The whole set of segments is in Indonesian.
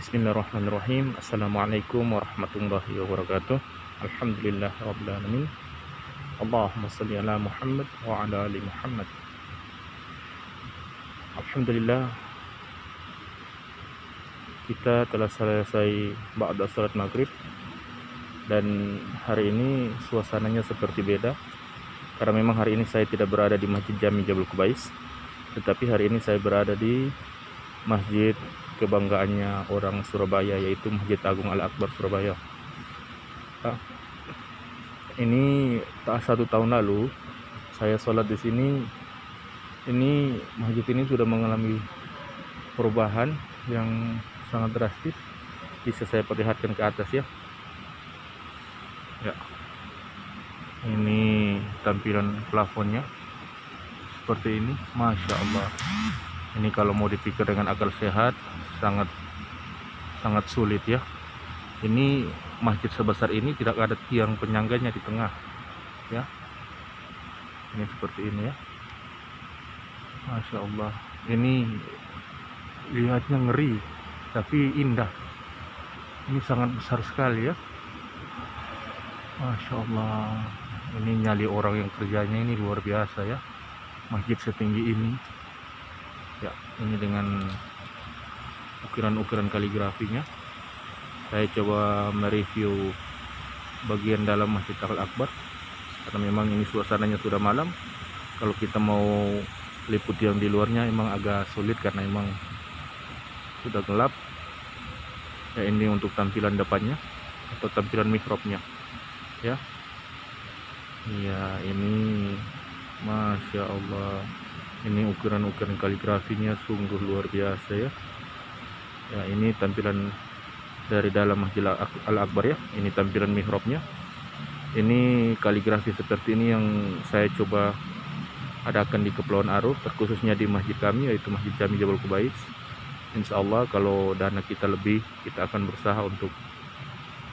Bismillahirrahmanirrahim. Assalamualaikum warahmatullahi wabarakatuh. Alhamdulillah Rabbil Alamin. Allahumma salli ala Muhammad wa ala ali Muhammad. Alhamdulillah Kita telah selesai Ba'da salat maghrib. Dan hari ini suasananya seperti beda. Karena memang hari ini saya tidak berada di Masjid Jami Jabal Kubais Tetapi hari ini saya berada di Masjid kebanggaannya orang Surabaya yaitu Masjid Agung Al Akbar Surabaya. Nah, ini tak satu tahun lalu saya sholat di sini. Ini masjid ini sudah mengalami perubahan yang sangat drastis. Bisa saya perlihatkan ke atas ya. Ya. Ini tampilan plafonnya seperti ini, masya Allah ini kalau mau dipikir dengan akal sehat sangat sangat sulit ya. Ini masjid sebesar ini tidak ada tiang penyangganya di tengah ya. Ini seperti ini ya. Masya Allah. Ini lihatnya ngeri tapi indah. Ini sangat besar sekali ya. Masya Allah. Ini nyali orang yang kerjanya ini luar biasa ya. Masjid setinggi ini ini dengan ukiran-ukiran kaligrafinya. Saya coba mereview bagian dalam Masjid Al Akbar karena memang ini suasananya sudah malam. Kalau kita mau liput yang di luarnya emang agak sulit karena emang sudah gelap. Ya ini untuk tampilan depannya atau tampilan mikrobnya. Ya. Iya ini Masya Allah ini ukuran-ukuran kaligrafinya sungguh luar biasa ya. Ya ini tampilan dari dalam Masjid Al-Akbar ya. Ini tampilan mihrabnya. Ini kaligrafi seperti ini yang saya coba adakan di Kepulauan Aruf terkhususnya di masjid kami yaitu Masjid Jami Jabal Kubais. Insya Allah kalau dana kita lebih kita akan berusaha untuk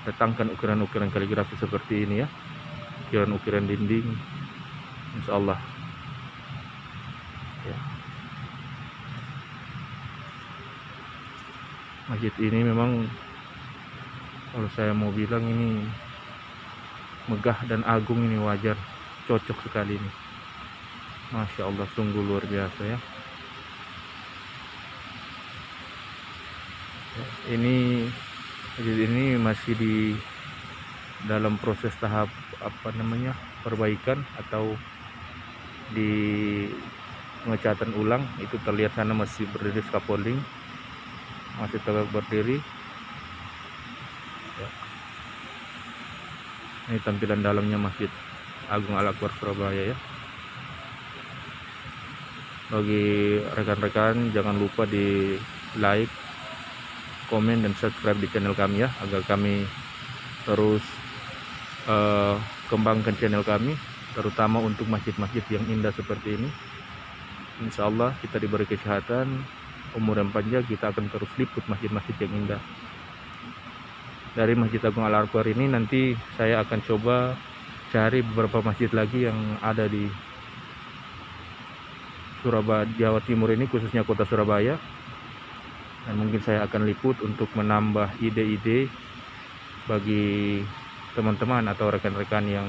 datangkan ukiran-ukiran kaligrafi seperti ini ya. Ukiran-ukiran dinding. Insya Allah masjid ini memang kalau saya mau bilang ini megah dan agung ini wajar cocok sekali ini. Masya Allah sungguh luar biasa ya, ini masjid ini masih di dalam proses tahap apa namanya perbaikan atau di pengecatan ulang. Itu terlihat sana masih berdiri scaffolding masih tegak berdiri. Ya. ini tampilan dalamnya Masjid Agung Al Akbar Surabaya ya. Bagi rekan-rekan jangan lupa di like komen dan subscribe di channel kami ya agar kami terus uh, kembangkan channel kami terutama untuk masjid-masjid yang indah seperti ini. Insya Allah kita diberi kesehatan umur yang panjang kita akan terus liput masjid-masjid yang indah. Dari Masjid Agung Al Akbar ini nanti saya akan coba cari beberapa masjid lagi yang ada di Surabaya Jawa Timur ini khususnya kota Surabaya. Dan mungkin saya akan liput untuk menambah ide-ide bagi teman-teman atau rekan-rekan yang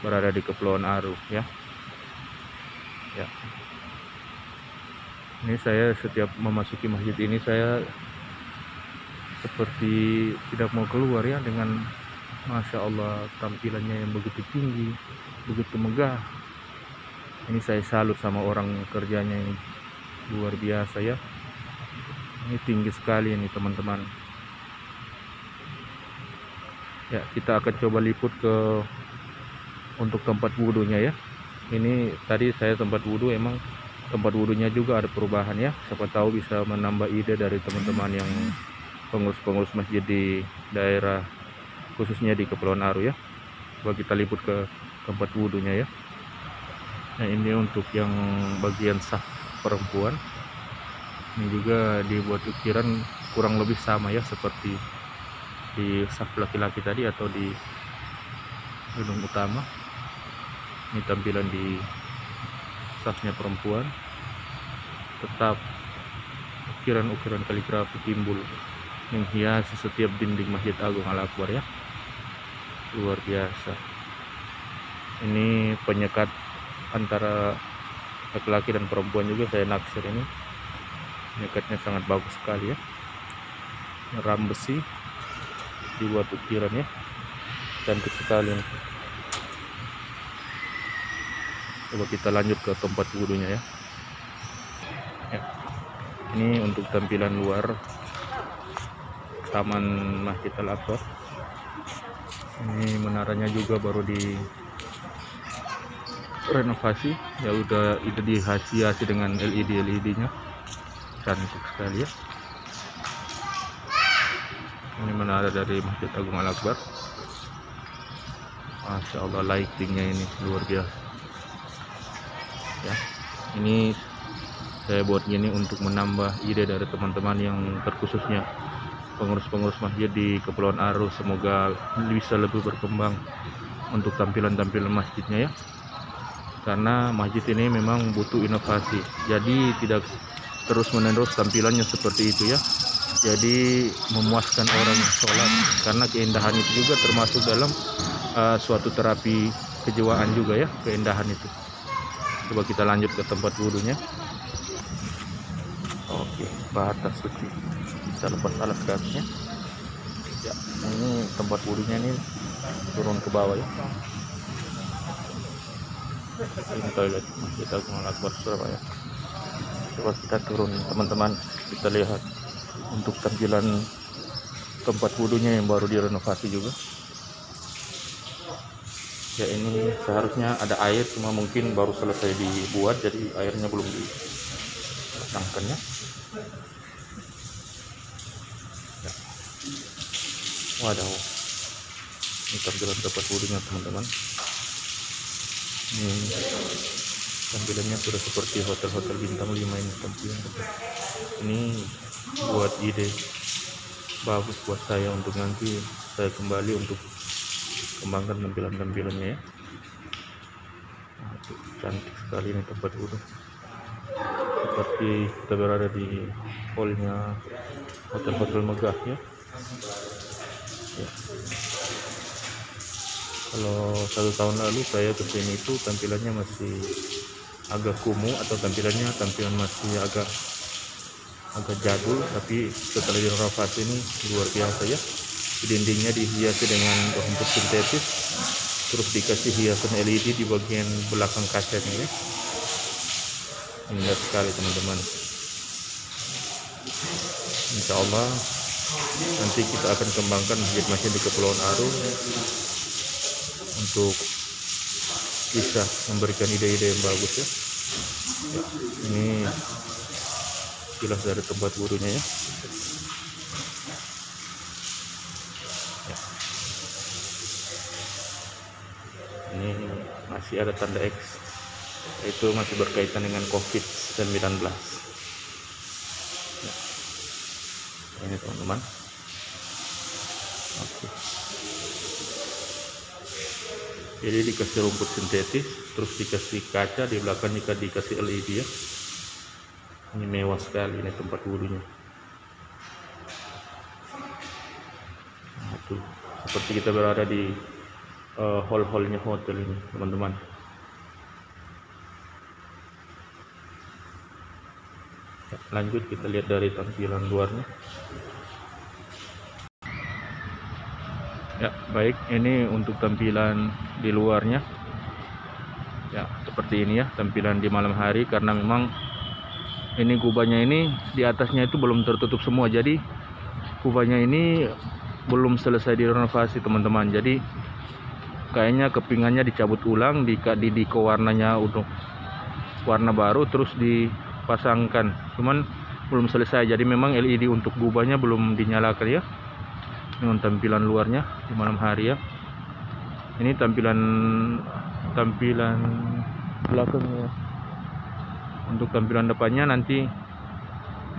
berada di Kepulauan Aru ya. Ya ini saya setiap memasuki masjid ini saya seperti tidak mau keluar ya dengan Masya Allah tampilannya yang begitu tinggi begitu megah. Ini saya salut sama orang kerjanya ini. Luar biasa ya. Ini tinggi sekali ini teman-teman. Ya kita akan coba liput ke untuk tempat wudhunya ya. Ini tadi saya tempat wudhu emang tempat wudhunya juga ada perubahan ya. Siapa tahu bisa menambah ide dari teman-teman yang pengurus-pengurus masjid di daerah khususnya di Kepulauan Aru ya. Coba kita liput ke tempat wudhunya ya. Nah ini untuk yang bagian sah perempuan. Ini juga dibuat ukiran kurang lebih sama ya seperti di saf laki-laki tadi atau di gedung utama. Ini tampilan di safnya perempuan tetap ukiran-ukiran kaligrafi timbul menghiasi setiap dinding Masjid Agung Al Akbar ya. Luar biasa. Ini penyekat antara laki-laki dan perempuan juga saya naksir ini. Penyekatnya sangat bagus sekali ya. Ram besi dibuat ukiran ya. Cantik sekali nih. Coba kita lanjut ke tempat wudhunya ya. ya. Ini untuk tampilan luar taman Masjid Al Akbar ini menaranya juga baru di renovasi. Ya udah itu dihiasi dengan LED LED nya cantik sekali ya. Ini menara dari Masjid Agung Al Akbar Masya Allah lightingnya ini luar biasa ya. Ini saya buat gini untuk menambah ide dari teman-teman yang terkhususnya pengurus-pengurus masjid di Kepulauan Aru semoga bisa lebih berkembang untuk tampilan-tampilan masjidnya ya. Karena masjid ini memang butuh inovasi. Jadi tidak terus menerus tampilannya seperti itu ya. Jadi memuaskan orang sholat. Karena keindahan itu juga termasuk dalam uh, suatu terapi kejiwaan juga ya keindahan itu coba kita lanjut ke tempat wudhunya. Oke batas suci kita lepas alas kakinya ya ini tempat wudhunya ini turun ke bawah ya. Ini toilet Al Akbar Surabaya coba kita turun teman-teman. Kita lihat untuk tampilan tempat wudhunya yang baru direnovasi juga ya ini seharusnya ada air cuma mungkin baru selesai dibuat jadi airnya belum dipasangkan ya. ya. Waduh. Ini tampilan tempat wudhunya teman-teman? Ini tampilannya sudah seperti hotel-hotel bintang 5 ini tampilan. Ini buat ide. Bagus buat saya untuk nanti saya kembali untuk kembangkan tampilan-tampilannya ya. Cantik sekali ini tempat wudhu seperti kita berada di hallnya hotel-hotel megah ya. ya. Kalau satu tahun lalu saya ke sini itu tampilannya masih agak kumuh atau tampilannya tampilan masih agak agak jadul tapi setelah direnovasi ini luar biasa ya dindingnya dihiasi dengan rumput sintetis terus dikasih hiasan LED di bagian belakang kacanya ya indah sekali teman-teman Insya Allah nanti kita akan kembangkan masjid-masjid di Kepulauan Aru untuk bisa memberikan ide-ide yang bagus ya. ya ini jelas dari tempat wudhunya ya. ya masih ada tanda X. Itu masih berkaitan dengan COVID-19 ya. ini teman-teman. Jadi dikasih rumput sintetis terus dikasih kaca di belakang jika dikasih LED ya. Ini mewah sekali ini tempat wudhunya. Nah, seperti kita berada di uh, hall-hallnya hotel ini teman-teman. Lanjut kita lihat dari tampilan luarnya. Ya baik. Ini untuk tampilan di luarnya. Ya seperti ini ya tampilan di malam hari. Karena memang ini kubahnya ini di atasnya itu belum tertutup semua. Jadi kubahnya ini belum selesai direnovasi teman-teman. Jadi kayaknya kepingannya dicabut ulang di di, di warnanya untuk warna baru terus dipasangkan. Cuman belum selesai. Jadi memang LED untuk kubahnya belum dinyalakan ya. Dengan tampilan luarnya di malam hari ya. Ini tampilan tampilan belakangnya untuk tampilan depannya nanti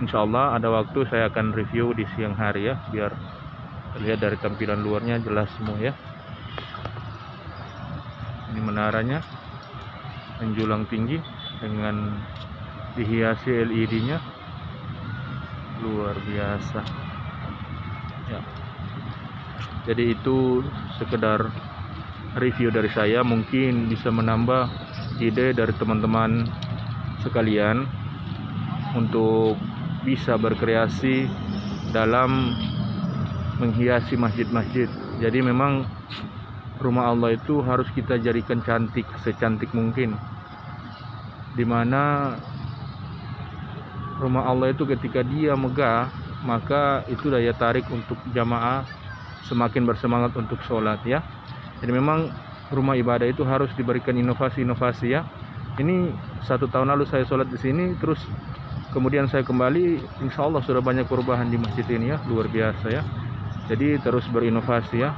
Insya Allah ada waktu saya akan review di siang hari ya biar terlihat dari tampilan luarnya jelas semua ya ini menaranya menjulang tinggi dengan dihiasi LED nya luar biasa. Jadi itu sekedar review dari saya. Mungkin bisa menambah ide dari teman-teman sekalian untuk bisa berkreasi dalam menghiasi masjid-masjid. Jadi memang rumah Allah itu harus kita jadikan cantik secantik mungkin. Di mana rumah Allah itu ketika dia megah maka itu daya tarik untuk jamaah semakin bersemangat untuk sholat ya. Jadi memang rumah ibadah itu harus diberikan inovasi-inovasi ya. Ini satu tahun lalu saya sholat di sini terus kemudian saya kembali insya Allah sudah banyak perubahan di masjid ini ya. Luar biasa ya. Jadi terus berinovasi ya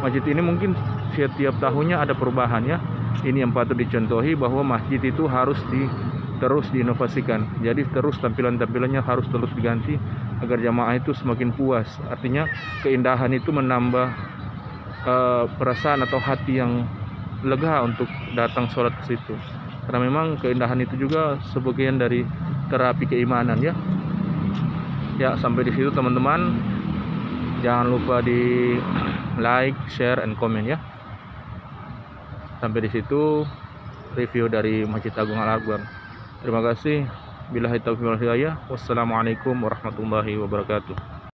masjid ini mungkin setiap tahunnya ada perubahan ya. Ini yang patut dicontohi bahwa masjid itu harus di terus diinovasikan. Jadi terus tampilan-tampilannya harus terus diganti agar jamaah itu semakin puas. Artinya keindahan itu menambah uh, perasaan atau hati yang lega untuk datang sholat ke situ. Karena memang keindahan itu juga sebagian dari terapi keimanan ya. Ya sampai di situ teman-teman. Jangan lupa di like share and comment ya. Sampai di situ review dari Masjid Agung Al Akbar terima kasih. Bila wal hidayah. Wassalamualaikum warahmatullahi wabarakatuh